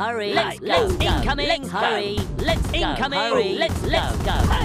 Hurry. Let's Let's go. incoming. Let's. Hurry. Let's. Incoming. Let's- let's go.